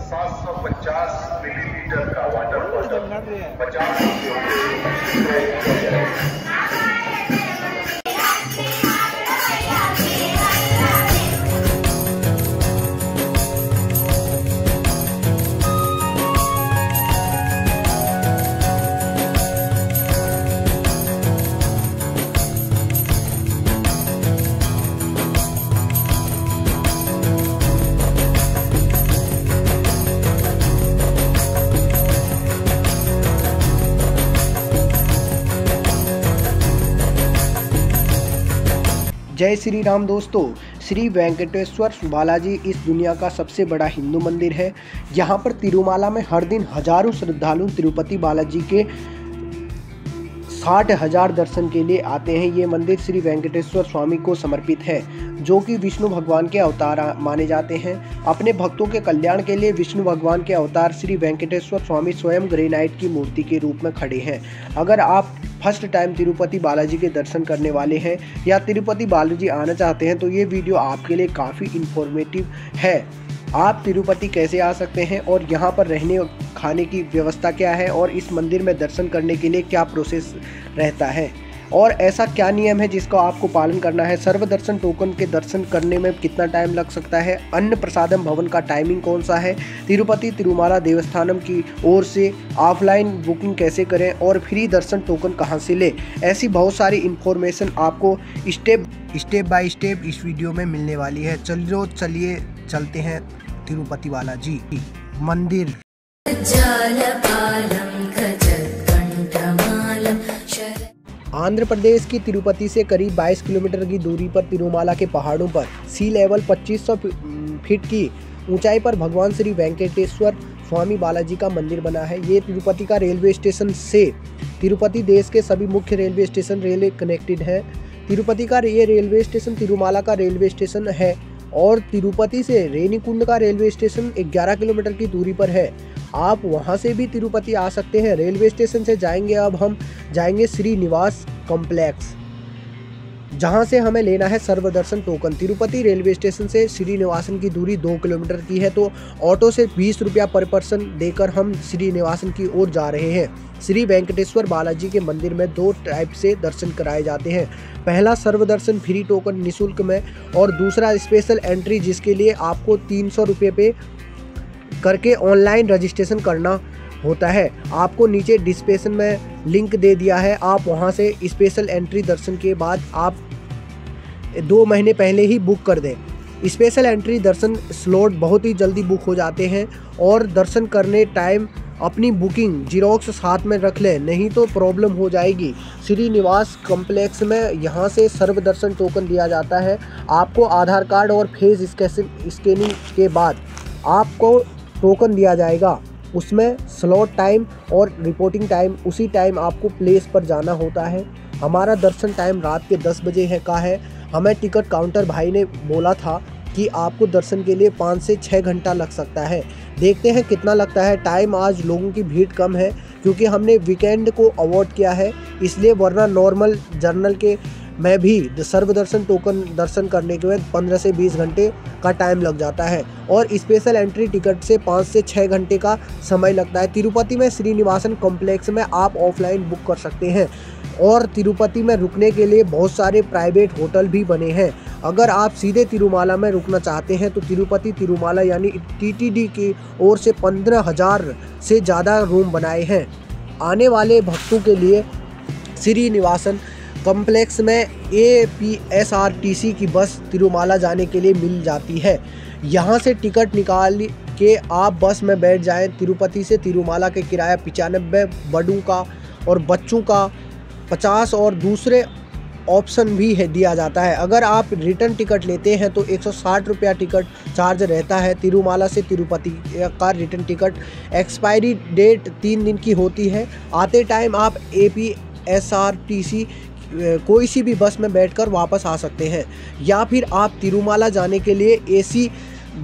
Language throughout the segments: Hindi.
सात सौ पचास मिलीलीटर का वाटर पचास। जय श्री राम दोस्तों, श्री वेंकटेश्वर बालाजी इस दुनिया का सबसे बड़ा हिंदू मंदिर है। यहाँ पर तिरुमाला में हर दिन हज़ारों श्रद्धालु तिरुपति बालाजी के साठ हज़ार दर्शन के लिए आते हैं। ये मंदिर श्री वेंकटेश्वर स्वामी को समर्पित है, जो कि विष्णु भगवान के अवतार माने जाते हैं। अपने भक्तों के कल्याण के लिए विष्णु भगवान के अवतार श्री वेंकटेश्वर स्वामी स्वयं ग्रेनाइट की मूर्ति के रूप में खड़े हैं। अगर आप फ़र्स्ट टाइम तिरुपति बालाजी के दर्शन करने वाले हैं। या तिरुपति बालाजी आना चाहते हैं तो ये वीडियो आपके लिए काफ़ी इन्फॉर्मेटिव है। आप तिरुपति कैसे आ सकते हैं और यहाँ पर रहने खाने की व्यवस्था क्या है और इस मंदिर में दर्शन करने के लिए क्या प्रोसेस रहता है? और ऐसा क्या नियम है जिसका आपको पालन करना है? सर्व दर्शन टोकन के दर्शन करने में कितना टाइम लग सकता है? अन्न प्रसादम भवन का टाइमिंग कौन सा है? तिरुपति तिरुमाला देवस्थानम की ओर से ऑफलाइन बुकिंग कैसे करें और फ्री दर्शन टोकन कहाँ से ले? ऐसी बहुत सारी इन्फॉर्मेशन आपको स्टेप स्टेप बाय स्टेप इस वीडियो में मिलने वाली है। चलो चलिए, चलते हैं तिरुपति वाला जी। मंदिर। आंध्र प्रदेश की तिरुपति से करीब 22 किलोमीटर की दूरी पर तिरुमाला के पहाड़ों पर सी लेवल 2500 फी- फीट की ऊंचाई पर भगवान श्री वेंकटेश्वर स्वामी बालाजी का मंदिर बना है। ये तिरुपति का रेलवे स्टेशन से तिरुपति देश के सभी मुख्य रेलवे स्टेशन रेलवे कनेक्टेड है। तिरुपति का ये रेलवे स्टेशन तिरुमाला का रेलवे स्टेशन है और तिरुपति से रेनीकुंड का रेलवे स्टेशन 11 किलोमीटर की दूरी पर है। आप वहाँ से भी तिरुपति आ सकते हैं। रेलवे स्टेशन से जाएँगे अब हम, जाएँगे श्रीनिवास कॉम्प्लेक्स जहाँ से हमें लेना है Sarvadarshan token. Tirupati railway station से श्रीनिवासन की दूरी दो किलोमीटर की है तो ऑटो से बीस रुपया पर पर्सन देकर हम श्रीनिवासन की ओर जा रहे हैं। श्री वेंकटेश्वर बालाजी के मंदिर में दो टाइप से दर्शन कराए जाते हैं। पहला सर्वदर्शन फ्री टोकन निशुल्क में, और दूसरा स्पेशल एंट्री जिसके लिए आपको तीन सौ रुपये पे करके ऑनलाइन रजिस्ट्रेशन करना। होता है। आपको नीचे डिस्क्रिप्शन में लिंक दे दिया है। आप वहाँ से स्पेशल एंट्री दर्शन के बाद आप दो महीने पहले ही बुक कर दें। स्पेशल एंट्री दर्शन स्लॉट बहुत ही जल्दी बुक हो जाते हैं और दर्शन करने टाइम अपनी बुकिंग जीरोक्स साथ में रख लें, नहीं तो प्रॉब्लम हो जाएगी। श्रीनिवास कॉम्प्लेक्स में यहाँ से सर्व दर्शन टोकन दिया जाता है। आपको आधार कार्ड और फेस स्कैनिंग के बाद आपको टोकन दिया जाएगा। उसमें स्लॉट टाइम और रिपोर्टिंग टाइम उसी टाइम आपको प्लेस पर जाना होता है। हमारा दर्शन टाइम रात के 10 बजे है का है। हमें टिकट काउंटर भाई ने बोला था कि आपको दर्शन के लिए पाँच से छः घंटा लग सकता है। देखते हैं कितना लगता है। टाइम आज लोगों की भीड़ कम है, क्योंकि हमने वीकेंड को अवॉर्ड किया है, इसलिए वरना नॉर्मल जर्नल के में भी सर्वदर्शन टोकन दर्शन करने के बाद पंद्रह से बीस घंटे का टाइम लग जाता है और स्पेशल एंट्री टिकट से पाँच से छः घंटे का समय लगता है। तिरुपति में श्रीनिवासन कॉम्प्लेक्स में आप ऑफलाइन बुक कर सकते हैं और तिरुपति में रुकने के लिए बहुत सारे प्राइवेट होटल भी बने हैं। अगर आप सीधे तिरुमाला में रुकना चाहते हैं तो तिरुपति तिरुमाला यानी टीटीडी की ओर से पंद्रह हज़ार से ज़्यादा रूम बनाए हैं। आने वाले भक्तों के लिए श्रीनिवासन कॉम्प्लेक्स में A P S R T C की बस तिरुमाला जाने के लिए मिल जाती है। यहाँ से टिकट निकाल के आप बस में बैठ जाएँ। तिरुपति से तिरुमाला के किराया पचानबे, बड़ों का और बच्चों का पचास और दूसरे ऑप्शन भी है, दिया जाता है। अगर आप रिटर्न टिकट लेते हैं तो एक सौ साठ रुपया टिकट चार्ज रहता है। तिरुमाला से तिरुपति का रिटर्न टिकट एक्सपायरी डेट तीन दिन की होती है। आते टाइम आप A P S R T C कोई सी भी बस में बैठकर वापस आ सकते हैं। या फिर आप तिरुमाला जाने के लिए एसी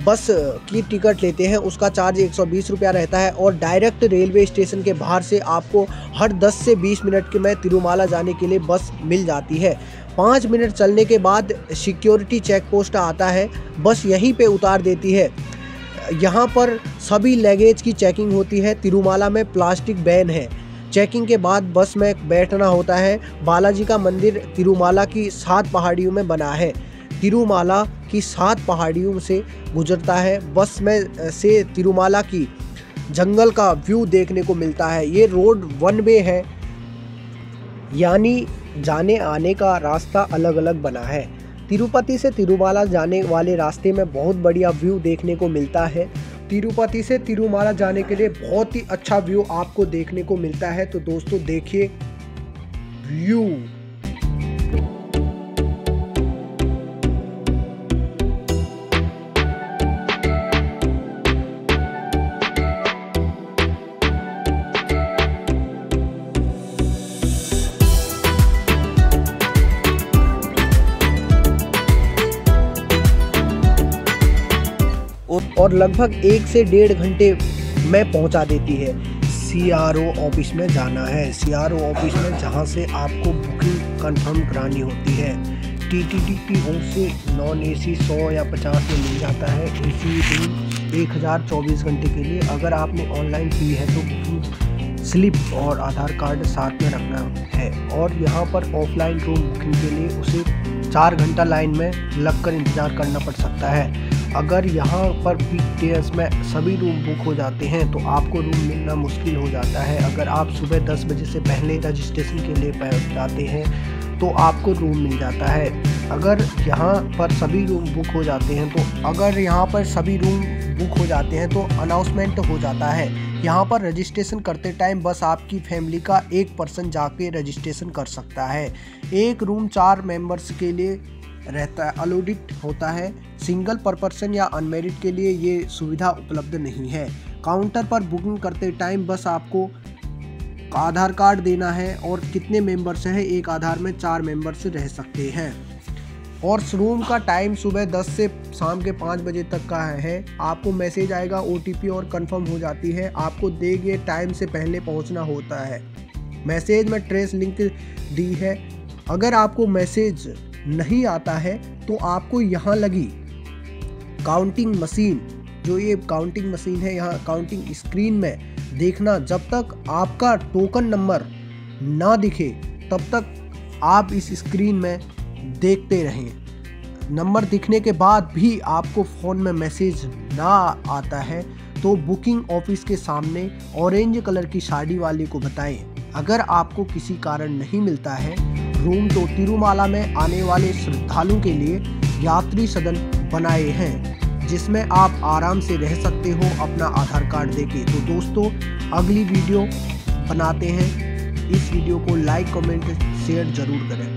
बस की टिकट लेते हैं, उसका चार्ज एक सौ बीस रुपया रहता है और डायरेक्ट रेलवे स्टेशन के बाहर से आपको हर 10 से 20 मिनट के में तिरुमाला जाने के लिए बस मिल जाती है। पाँच मिनट चलने के बाद सिक्योरिटी चेक पोस्ट आता है, बस यहीं पे उतार देती है। यहाँ पर सभी लगेज की चेकिंग होती है, तिरुमाला में प्लास्टिक बैन है। चेकिंग के बाद बस में बैठना होता है। बालाजी का मंदिर तिरुमाला की सात पहाड़ियों में बना है। तिरुमाला की सात पहाड़ियों से गुजरता है। बस में से तिरुमाला की जंगल का व्यू देखने को मिलता है। ये रोड वन वे है। यानी जाने आने का रास्ता अलग अलग बना है। तिरुपति से तिरुमाला जाने वाले रास्ते में बहुत बढ़िया व्यू देखने को मिलता है। तिरुपति से तिरुमाला जाने के लिए बहुत ही अच्छा व्यू आपको देखने को मिलता है। तो दोस्तों, देखिए व्यू और लगभग एक से डेढ़ घंटे में पहुँचा देती है। CRO ऑफ़िस में जाना है। CRO ऑफ़िस में जहाँ से आपको बुकिंग कंफर्म करानी होती है। टी टी टी की ओर से नॉन ए सी सौ या पचास में मिल जाता है। ए सी रूम एक हज़ार चौबीस घंटे के लिए अगर आपने ऑनलाइन की है तो बुकिंग स्लिप और आधार कार्ड साथ में रखना है। और यहाँ पर ऑफलाइन रूम बुकिंग के लिए उसे चार घंटा लाइन में लग कर इंतज़ार करना पड़ सकता है। अगर यहाँ पर वीक डेज़ में सभी रूम बुक हो जाते हैं तो आपको रूम मिलना मुश्किल हो जाता है। अगर आप सुबह दस बजे से पहले रजिस्ट्रेशन के लिए पहुँच जाते हैं तो आपको रूम मिल जाता है। अगर यहाँ पर सभी रूम बुक हो जाते हैं तो अगर यहाँ पर सभी रूम बुक हो जाते हैं तो अनाउंसमेंट हो जाता है। यहाँ पर रजिस्ट्रेशन करते टाइम बस आपकी फैमिली का एक पर्सन जाके रजिस्ट्रेशन कर सकता है। एक रूम चार मेंबर्स के लिए रहता है अलोडिट होता है। सिंगल पर पर्सन या अनमेरिड के लिए ये सुविधा उपलब्ध नहीं है। काउंटर पर बुकिंग करते टाइम बस आपको आधार कार्ड देना है और कितने मेंबर्स हैं, एक आधार में चार मेंबर्स रह सकते हैं। और रूम का टाइम सुबह 10 से शाम के 5 बजे तक का है। आपको मैसेज आएगा ओटीपी और कंफर्म हो जाती है। आपको देगे टाइम से पहले पहुँचना होता है। मैसेज में ट्रेस लिंक दी है। अगर आपको मैसेज नहीं आता है तो आपको यहाँ लगी काउंटिंग मशीन जो ये काउंटिंग मशीन है, यहाँ काउंटिंग स्क्रीन में देखना, जब तक आपका टोकन नंबर ना दिखे, तब तक आप इस स्क्रीन में देखते रहें। नंबर दिखने के बाद भी आपको फ़ोन में मैसेज ना आता है तो बुकिंग ऑफ़िस के सामने ऑरेंज कलर की साड़ी वाले को बताएँ। अगर आपको किसी कारण नहीं मिलता है रूम तो तिरुमाला में आने वाले श्रद्धालु के लिए यात्री सदन बनाए हैं, जिसमें आप आराम से रह सकते हो अपना आधार कार्ड देके। तो दोस्तों, अगली वीडियो बनाते हैं। इस वीडियो को लाइक कमेंट शेयर ज़रूर करें।